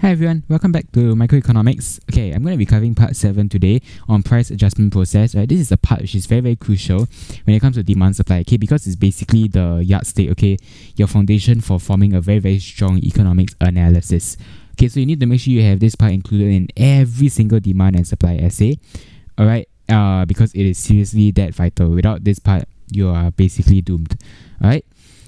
Hi everyone, welcome back to Microeconomics. Okay, I'm going to be covering part 7 today on price adjustment process. Right, This is a part which is very very crucial when it comes to demand supply, okay, because it's basically the yardstick, okay, your foundation for forming a very very strong economics analysis. Okay, so you need to make sure you have this part included in every single demand and supply essay. Alright, uh, because it is seriously that vital. Without this part, you are basically doomed. Alright.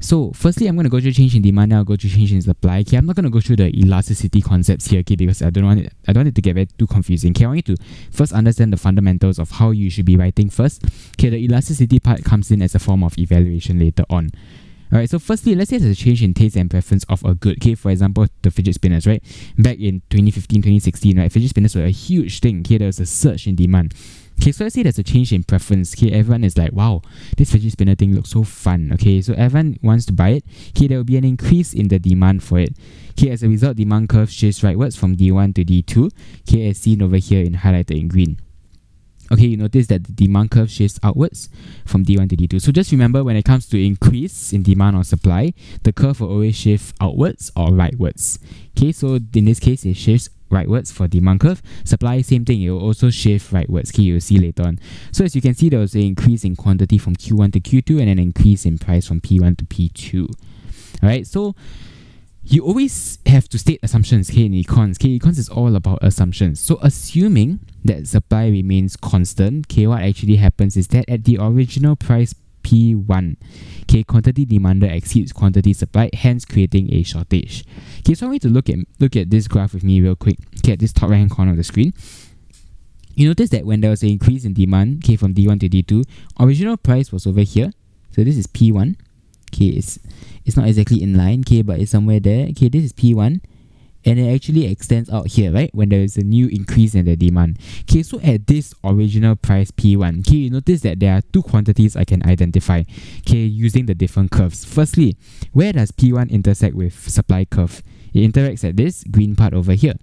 So firstly, I'm going to go through change in demand. Now I'll go through change in supply. Okay, I'm not going to go through the elasticity concepts here. Okay, because I don't want it. I don't want it to get very too confusing. Okay, I want you to first understand the fundamentals of how you should be writing first. Okay, the elasticity part comes in as a form of evaluation later on. Alright, so firstly, let's say there's a change in taste and preference of a good. Okay, for example, the fidget spinners, right? Back in 2015, 2016, right? Fidget spinners were a huge thing. Okay, there was a surge in demand. Okay, so let's say there's a change in preference. Okay, everyone is like, wow, this fidget spinner thing looks so fun. Okay, so everyone wants to buy it. Okay, there will be an increase in the demand for it. Okay, as a result, demand curve shifts rightwards from D1 to D2. Okay, as seen over here in highlighted in green. Okay, you notice that the demand curve shifts outwards from D1 to D2. So just remember when it comes to increase in demand or supply, the curve will always shift outwards or rightwards. Okay, so in this case, it shifts rightwards for demand curve. Supply, same thing, it will also shift rightwards. Okay, you'll see later on. So as you can see, there was an increase in quantity from Q1 to Q2 and an increase in price from P1 to P2. Alright, so you always have to state assumptions okay, in econs. Okay, econs is all about assumptions. So assuming that supply remains constant, okay, what actually happens is that at the original price P1, okay, quantity demanded exceeds quantity supplied, hence creating a shortage. Okay, so I want you to look at look at this graph with me real quick. Okay, at this top right hand corner of the screen. You notice that when there was an increase in demand, okay, from D1 to D2, original price was over here. So this is P1. Okay, it's it's not exactly in line, okay, but it's somewhere there. Okay, this is P1 and it actually extends out here, right? When there is a new increase in the demand. Okay, so at this original price P1, okay, you notice that there are two quantities I can identify, okay, using the different curves. Firstly, where does P1 intersect with supply curve? It interacts at this green part over here,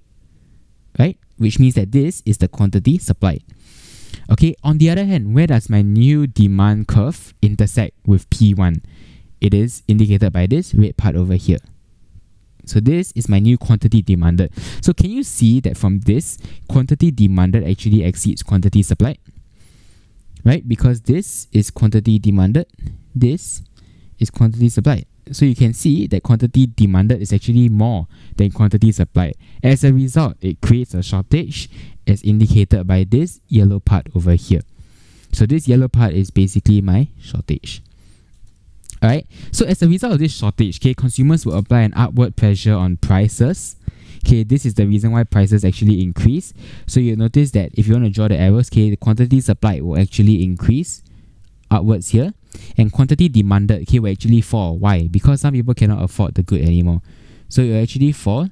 right? Which means that this is the quantity supplied. Okay, on the other hand, where does my new demand curve intersect with P1? it is indicated by this red part over here. So this is my new quantity demanded. So can you see that from this, quantity demanded actually exceeds quantity supplied? Right? Because this is quantity demanded, this is quantity supplied. So you can see that quantity demanded is actually more than quantity supplied. As a result, it creates a shortage as indicated by this yellow part over here. So this yellow part is basically my shortage. Alright, so as a result of this shortage, okay, consumers will apply an upward pressure on prices. Okay, this is the reason why prices actually increase. So you notice that if you want to draw the arrows, okay, the quantity supplied will actually increase upwards here, and quantity demanded, okay, will actually fall. Why? Because some people cannot afford the good anymore. So it will actually fall.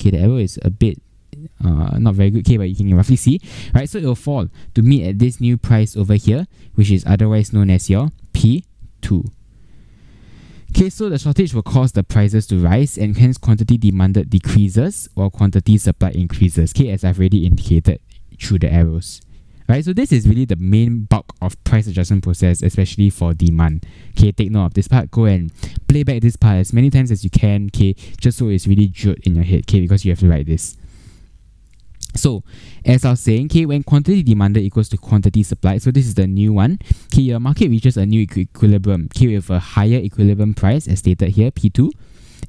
Okay, the arrow is a bit uh, not very good, okay, but you can roughly see. Right, so it will fall to meet at this new price over here, which is otherwise known as your P2. Okay, so the shortage will cause the prices to rise and hence quantity demanded decreases while quantity supply increases, okay, as I've already indicated through the arrows. Right, so this is really the main bulk of price adjustment process, especially for demand. Okay, take note of this part. Go and play back this part as many times as you can, okay, just so it's really drilled in your head, okay, because you have to write this. So, as I was saying, okay, when quantity demanded equals to quantity supplied, so this is the new one, okay, your market reaches a new equilibrium, okay, with a higher equilibrium price as stated here, P2,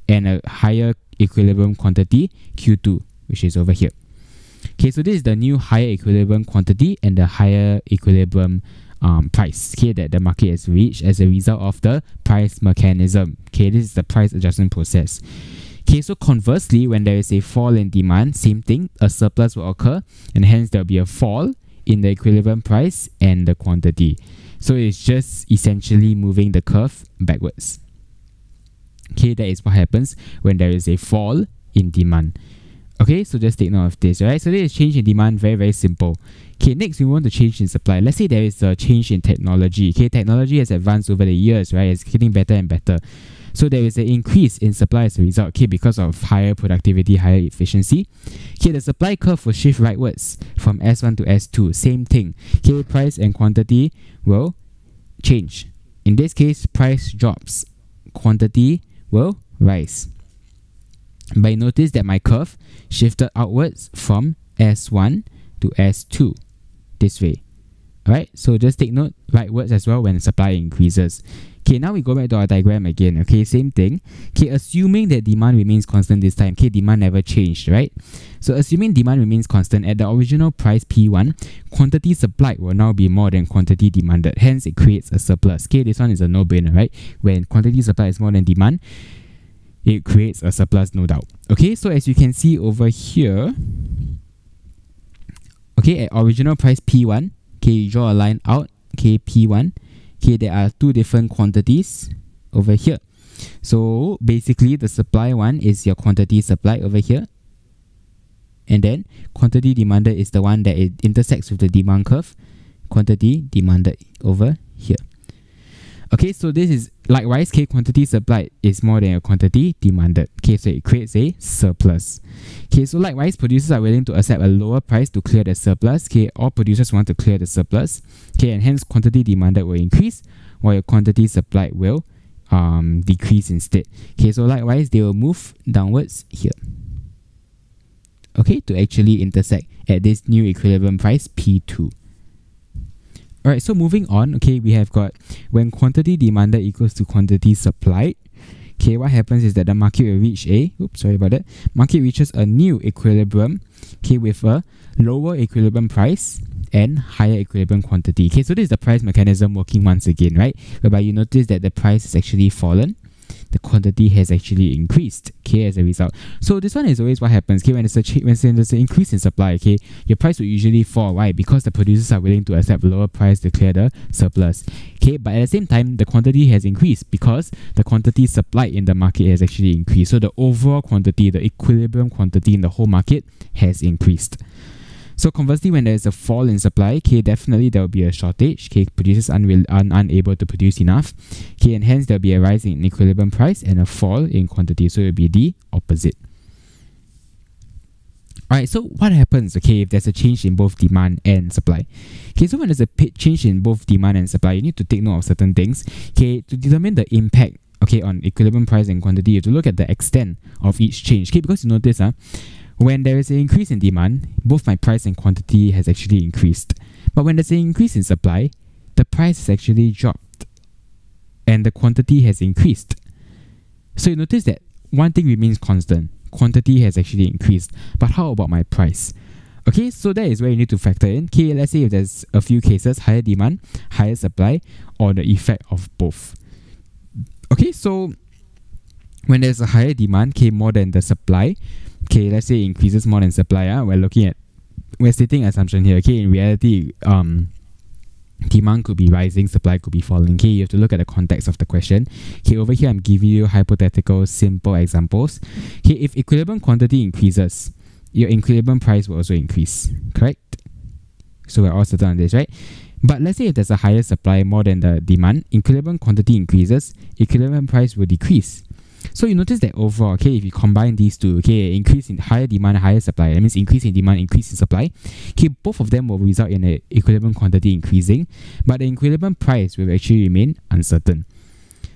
and a higher equilibrium quantity, Q2, which is over here. Okay, so this is the new higher equilibrium quantity and the higher equilibrium um, price, okay, that the market has reached as a result of the price mechanism. Okay, this is the price adjustment process. Okay, so conversely, when there is a fall in demand, same thing, a surplus will occur, and hence there will be a fall in the equilibrium price and the quantity. So it's just essentially moving the curve backwards. Okay, that is what happens when there is a fall in demand. Okay, so just take note of this, right? So this is change in demand, very, very simple. Okay, next we want to change in supply. Let's say there is a change in technology. Okay, technology has advanced over the years, right? It's getting better and better. So there is an increase in supply as a result, okay, because of higher productivity, higher efficiency. Okay, the supply curve will shift rightwards from S1 to S2. Same thing. Okay, price and quantity will change. In this case, price drops, quantity will rise. But notice that my curve shifted outwards from S1 to S2 this way. Alright, so just take note, rightwards as well when supply increases. Okay, now we go back to our diagram again. Okay, same thing. Okay, assuming that demand remains constant this time. Okay, demand never changed, right? So assuming demand remains constant at the original price P1, quantity supplied will now be more than quantity demanded. Hence, it creates a surplus. Okay, this one is a no-brainer, right? When quantity supplied is more than demand, it creates a surplus, no doubt. Okay, so as you can see over here, okay, at original price P1, okay, you draw a line out, okay, P1, okay, there are two different quantities over here. So basically the supply one is your quantity supply over here. And then quantity demanded is the one that it intersects with the demand curve. Quantity demanded over here. Okay, so this is likewise, K quantity supplied is more than a quantity demanded. Okay, so it creates a surplus. Okay, so likewise, producers are willing to accept a lower price to clear the surplus. Okay, all producers want to clear the surplus. Okay, and hence quantity demanded will increase while your quantity supplied will um, decrease instead. Okay, so likewise, they will move downwards here. Okay, to actually intersect at this new equilibrium price P2. Alright, so moving on, okay, we have got when quantity demanded equals to quantity supplied. Okay, what happens is that the market will reach a, oops, sorry about that, market reaches a new equilibrium, okay, with a lower equilibrium price and higher equilibrium quantity. Okay, so this is the price mechanism working once again, right? Whereby you notice that the price has actually fallen the quantity has actually increased okay as a result. So this one is always what happens okay when there's a when there's an increase in supply okay your price will usually fall. Why? Because the producers are willing to accept lower price to clear the surplus okay. But at the same time the quantity has increased because the quantity supplied in the market has actually increased. So the overall quantity the equilibrium quantity in the whole market has increased so conversely, when there is a fall in supply, okay, definitely there will be a shortage. Okay, producers are un unable to produce enough. Okay, and hence there will be a rise in equilibrium price and a fall in quantity. So it will be the opposite. Alright, so what happens, okay, if there's a change in both demand and supply? Okay, so when there's a change in both demand and supply, you need to take note of certain things. Okay, to determine the impact, okay, on equilibrium price and quantity, you have to look at the extent of each change. Okay, because you notice, uh, when there is an increase in demand, both my price and quantity has actually increased. But when there's an increase in supply, the price has actually dropped and the quantity has increased. So you notice that one thing remains constant. Quantity has actually increased. But how about my price? Okay, so that is where you need to factor in. Okay, let's say if there's a few cases, higher demand, higher supply, or the effect of both. Okay, so when there's a higher demand, okay, more than the supply, okay, let's say increases more than supply, uh, we're looking at we're stating assumption here. Okay, in reality, um demand could be rising, supply could be falling. Okay, you have to look at the context of the question. Okay, over here I'm giving you hypothetical simple examples. Okay, if equilibrium quantity increases, your equilibrium price will also increase. Correct? So we're all certain on this, right? But let's say if there's a higher supply more than the demand, equilibrium quantity increases, equilibrium price will decrease. So you notice that overall, okay, if you combine these two, okay, increase in higher demand, higher supply, that means increase in demand, increase in supply, okay, both of them will result in an equilibrium quantity increasing, but the equilibrium price will actually remain uncertain.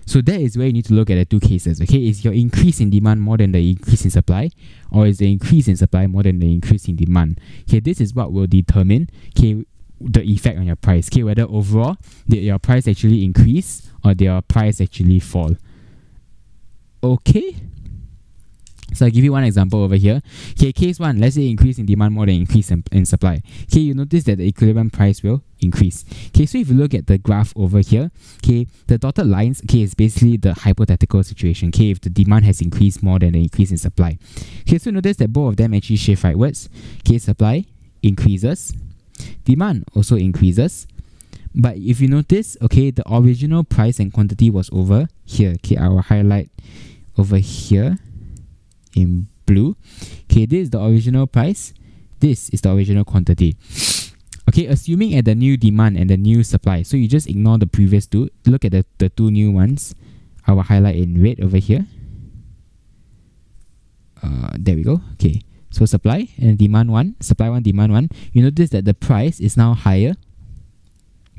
So that is where you need to look at the two cases. Okay, is your increase in demand more than the increase in supply, or is the increase in supply more than the increase in demand? Okay, this is what will determine okay the effect on your price. Okay, whether overall did your price actually increase or did your price actually fall okay so I'll give you one example over here. Okay, case one, let's say increase in demand more than increase in, in, supply. Okay, you notice that the equilibrium price will increase. Okay, so if you look at the graph over here, okay, the dotted lines, okay, is basically the hypothetical situation. Okay, if the demand has increased more than the increase in supply. Okay, so notice that both of them actually shift rightwards. Okay, supply increases, demand also increases. But if you notice, okay, the original price and quantity was over here. Okay, I will highlight over here in blue. Okay, this is the original price. This is the original quantity. Okay, assuming at the new demand and the new supply. So you just ignore the previous two. Look at the, the two new ones. I will highlight in red over here. Uh, there we go. Okay, so supply and demand one, supply one, demand one. You notice that the price is now higher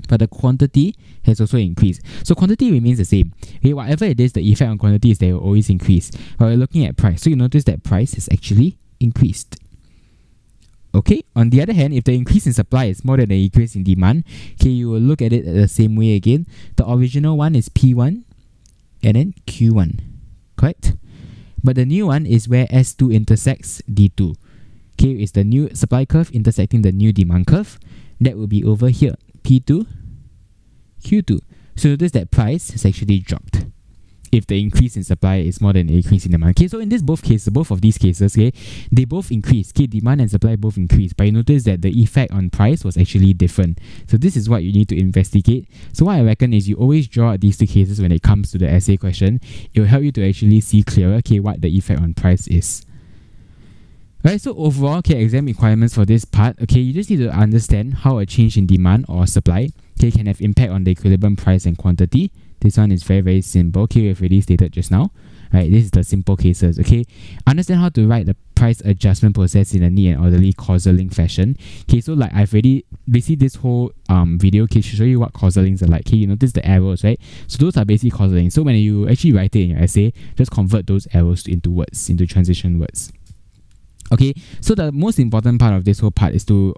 but the quantity has also increased. So quantity remains the same. Okay, whatever it is, the effect on quantity is they will always increase. But we're looking at price. So you notice that price has actually increased. Okay, on the other hand, if the increase in supply is more than the increase in demand, okay, you will look at it the same way again. The original one is P1 and then Q1, correct? But the new one is where S2 intersects D2. Okay, it's the new supply curve intersecting the new demand curve. That will be over here, P2, Q2. So notice that price has actually dropped if the increase in supply is more than the increase in demand. Okay, so in this both cases, both of these cases, okay, they both increase. Okay, demand and supply both increase, but you notice that the effect on price was actually different. So this is what you need to investigate. So what I reckon is you always draw these two cases when it comes to the essay question. It will help you to actually see clearer, okay, what the effect on price is. Right, so overall, okay, exam requirements for this part, okay, you just need to understand how a change in demand or supply, okay, can have impact on the equilibrium price and quantity. This one is very, very simple. Okay, we've already stated just now. Right, this is the simple cases. Okay, understand how to write the price adjustment process in a neat and orderly causal link fashion. Okay, so like I've already basically this whole um video okay to show you what causal links are like. Okay, you notice the arrows, right? So those are basically causal links. So when you actually write it in your essay, just convert those arrows into words, into transition words. Okay, so the most important part of this whole part is to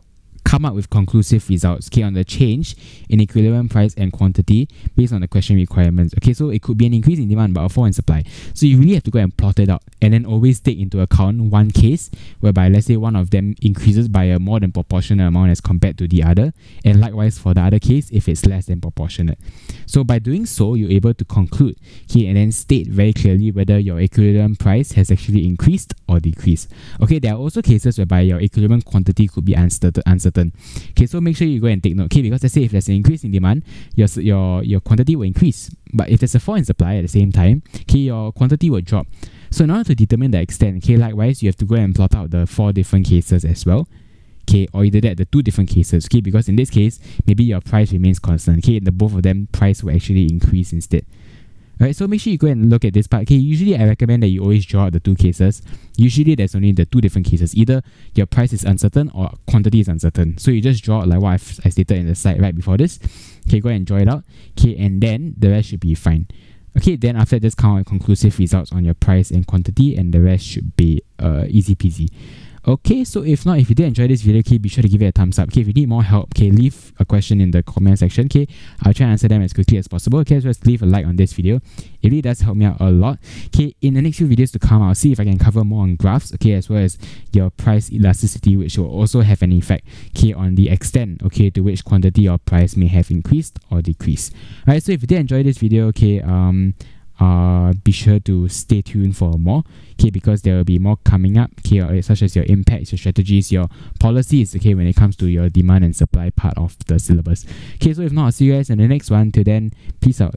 come up with conclusive results okay, on the change in equilibrium price and quantity based on the question requirements. Okay, so it could be an increase in demand but a fall in supply. So you really have to go and plot it out and then always take into account one case whereby let's say one of them increases by a more than proportional amount as compared to the other and likewise for the other case if it's less than proportionate. So by doing so, you're able to conclude okay, and then state very clearly whether your equilibrium price has actually increased or decreased. Okay, there are also cases whereby your equilibrium quantity could be uncertain uncertain. Okay, so make sure you go and take note. Okay, because let's say if there's an increase in demand, your your your quantity will increase. But if there's a fall in supply at the same time, okay, your quantity will drop. So in order to determine the extent, okay, likewise, you have to go and plot out the four different cases as well. Okay, or either that the two different cases, okay, because in this case, maybe your price remains constant. Okay, the both of them price will actually increase instead. Right, so make sure you go and look at this part. Okay, usually I recommend that you always draw out the two cases. Usually there's only the two different cases. Either your price is uncertain or quantity is uncertain. So you just draw like what I've, I stated in the slide right before this. Okay, go and draw it out. Okay, and then the rest should be fine. Okay, then after just count on conclusive results on your price and quantity, and the rest should be uh, easy peasy. Okay, so if not, if you did enjoy this video, okay, be sure to give it a thumbs up. Okay, if you need more help, okay, leave a question in the comment section. Okay, I'll try and answer them as quickly as possible. Okay, just leave a like on this video. It really does help me out a lot. Okay, in the next few videos to come, I'll see if I can cover more on graphs, okay, as well as your price elasticity, which will also have an effect, okay, on the extent, okay, to which quantity or price may have increased or decreased. Alright, so if you did enjoy this video, okay, um, uh, be sure to stay tuned for more okay because there will be more coming up okay uh, such as your impacts your strategies your policies okay when it comes to your demand and supply part of the syllabus. Okay so if not i'll see you guys in the next one. Till then peace out